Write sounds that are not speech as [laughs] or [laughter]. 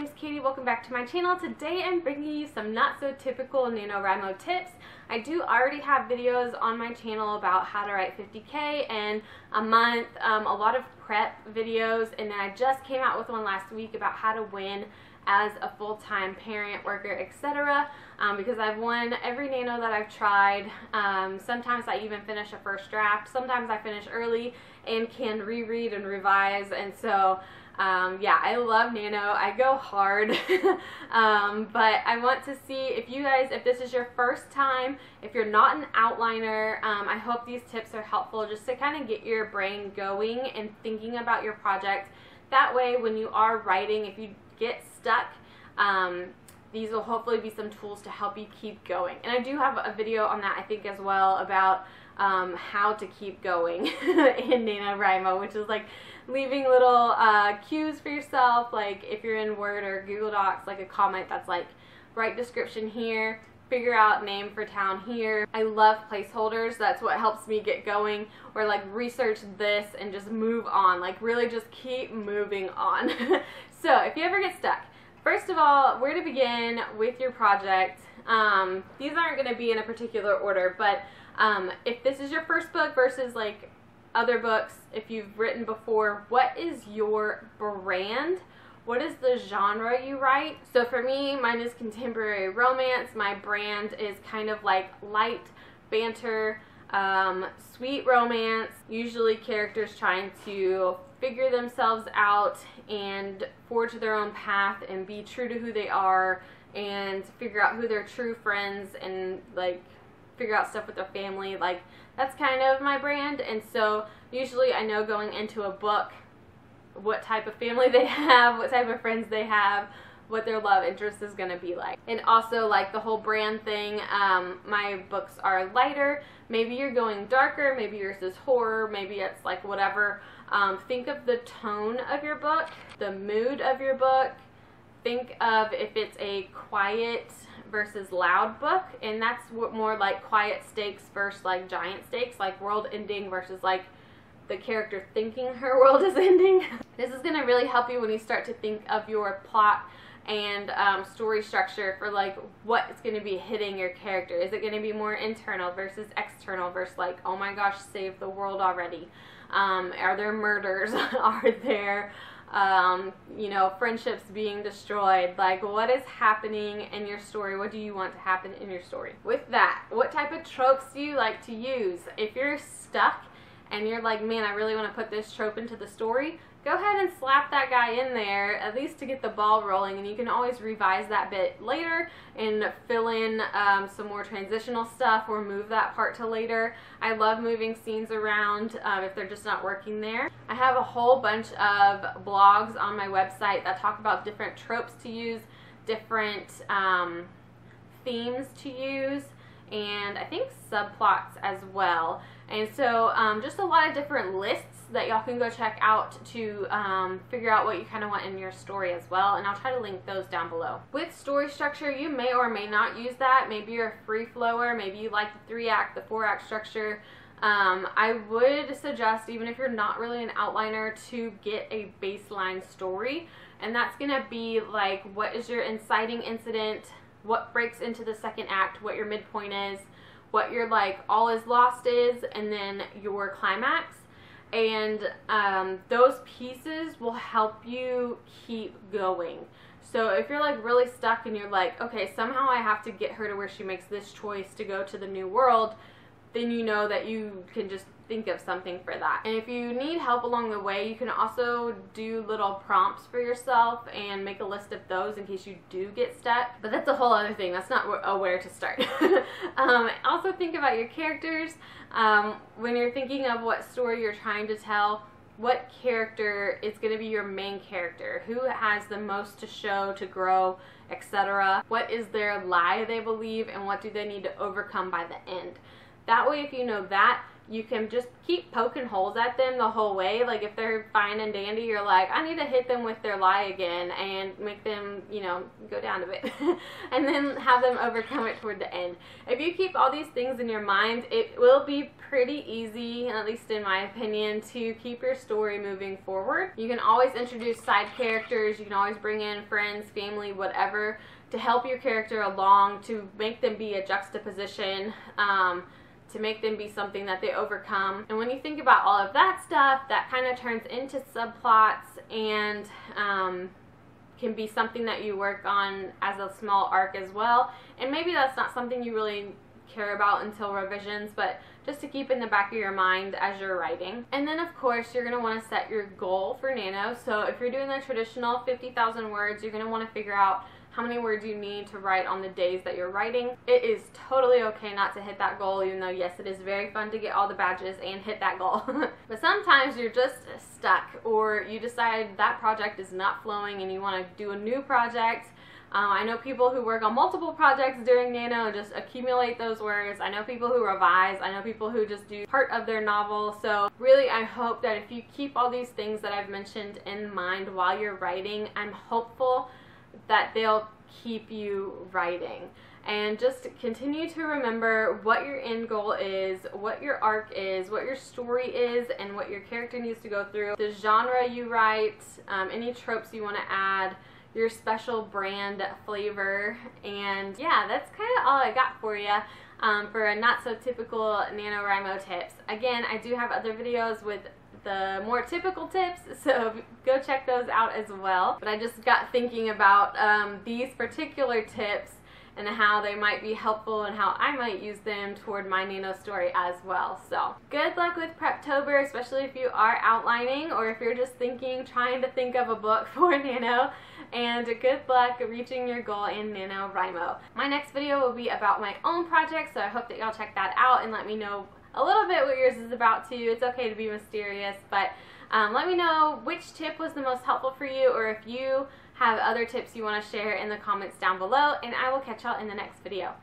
name's Katie. Welcome back to my channel. Today I'm bringing you some not so typical NaNoWriMo tips. I do already have videos on my channel about how to write 50k in a month, um, a lot of prep videos, and then I just came out with one last week about how to win as a full-time parent, worker, etc. Um, because I've won every nano that I've tried. Um, sometimes I even finish a first draft. Sometimes I finish early and can reread and revise. And so, um, yeah, I love nano. I go hard. [laughs] Um, but I want to see if you guys, if this is your first time, if you're not an outliner, um, I hope these tips are helpful just to kind of get your brain going and thinking about your project. That way, when you are writing, if you get stuck, um, these will hopefully be some tools to help you keep going. And I do have a video on that, I think, as well about um, how to keep going [laughs] in NaNoWriMo, which is like leaving little uh, cues for yourself, like if you're in Word or Google Docs, like a comment that's like, write description here, figure out name for town here. I love placeholders. That's what helps me get going or like research this and just move on. Like really just keep moving on. [laughs] so if you ever get stuck, first of all, where to begin with your project. Um, these aren't going to be in a particular order, but um, if this is your first book versus like other books, if you've written before, what is your brand? what is the genre you write? So for me, mine is contemporary romance. My brand is kind of like light banter, um, sweet romance, usually characters trying to figure themselves out and forge their own path and be true to who they are and figure out who their true friends and like figure out stuff with their family. Like that's kind of my brand. And so usually I know going into a book what type of family [laughs] they have, what type of friends they have, what their love interest is going to be like. And also like the whole brand thing, um, my books are lighter. Maybe you're going darker, maybe yours is horror, maybe it's like whatever. Um, think of the tone of your book, the mood of your book. Think of if it's a quiet versus loud book, and that's what more like quiet stakes versus like giant stakes, like world ending versus like the character thinking [laughs] her world is ending. [laughs] this is going to really help you when you start to think of your plot and um, story structure for like what is going to be hitting your character. Is it going to be more internal versus external versus like, oh my gosh, save the world already? Um, are there murders? [laughs] are there, um, you know, friendships being destroyed? Like, what is happening in your story? What do you want to happen in your story? With that, what type of tropes do you like to use? If you're stuck and you're like, man, I really want to put this trope into the story, go ahead and slap that guy in there, at least to get the ball rolling, and you can always revise that bit later and fill in um, some more transitional stuff or move that part to later. I love moving scenes around um, if they're just not working there. I have a whole bunch of blogs on my website that talk about different tropes to use, different um, themes to use, and I think subplots as well. And so um, just a lot of different lists that y'all can go check out to um, figure out what you kind of want in your story as well. And I'll try to link those down below. With story structure, you may or may not use that. Maybe you're a free flower. Maybe you like the three act, the four act structure. Um, I would suggest, even if you're not really an outliner, to get a baseline story. And that's going to be like, what is your inciting incident? What breaks into the second act? What your midpoint is? what your like all is lost is and then your climax and um, those pieces will help you keep going so if you're like really stuck and you're like okay somehow i have to get her to where she makes this choice to go to the new world then you know that you can just think of something for that. And if you need help along the way, you can also do little prompts for yourself and make a list of those in case you do get stuck. But that's a whole other thing. That's not a where to start. [laughs] um, also think about your characters. Um, when you're thinking of what story you're trying to tell, what character is going to be your main character? Who has the most to show, to grow, etc.? What is their lie they believe and what do they need to overcome by the end? That way, if you know that, you can just keep poking holes at them the whole way. Like if they're fine and dandy, you're like, I need to hit them with their lie again and make them, you know, go down a bit. [laughs] and then have them overcome it toward the end. If you keep all these things in your mind, it will be pretty easy, at least in my opinion, to keep your story moving forward. You can always introduce side characters, you can always bring in friends, family, whatever, to help your character along, to make them be a juxtaposition. Um, to make them be something that they overcome. And when you think about all of that stuff, that kind of turns into subplots and um, can be something that you work on as a small arc as well. And maybe that's not something you really care about until revisions, but just to keep in the back of your mind as you're writing. And then of course you're going to want to set your goal for Nano. So if you're doing the traditional 50,000 words, you're going to want to figure out how many words you need to write on the days that you're writing. It is totally okay not to hit that goal, even though, yes, it is very fun to get all the badges and hit that goal. [laughs] but sometimes you're just stuck, or you decide that project is not flowing and you want to do a new project. Um, I know people who work on multiple projects during Nano and just accumulate those words. I know people who revise. I know people who just do part of their novel. So really, I hope that if you keep all these things that I've mentioned in mind while you're writing, I'm hopeful that they'll keep you writing. And just continue to remember what your end goal is, what your arc is, what your story is, and what your character needs to go through, the genre you write, um, any tropes you want to add, your special brand flavor, and yeah, that's kind of all I got for you. Um, for a not so typical NaNoWriMo tips. Again, I do have other videos with the more typical tips, [laughs] so go check those out as well. But I just got thinking about um, these particular tips and how they might be helpful and how I might use them toward my Nano story as well. So good luck with Preptober, especially if you are outlining or if you're just thinking, trying to think of a book [laughs] for Nano. And good luck reaching your goal in NaNoWriMo. My next video will be about my own project, so I hope that y'all check that out and let me know a little bit what yours is about too. It's okay to be mysterious, but um, let me know which tip was the most helpful for you or if you have other tips you want to share in the comments down below, and I will catch y'all in the next video.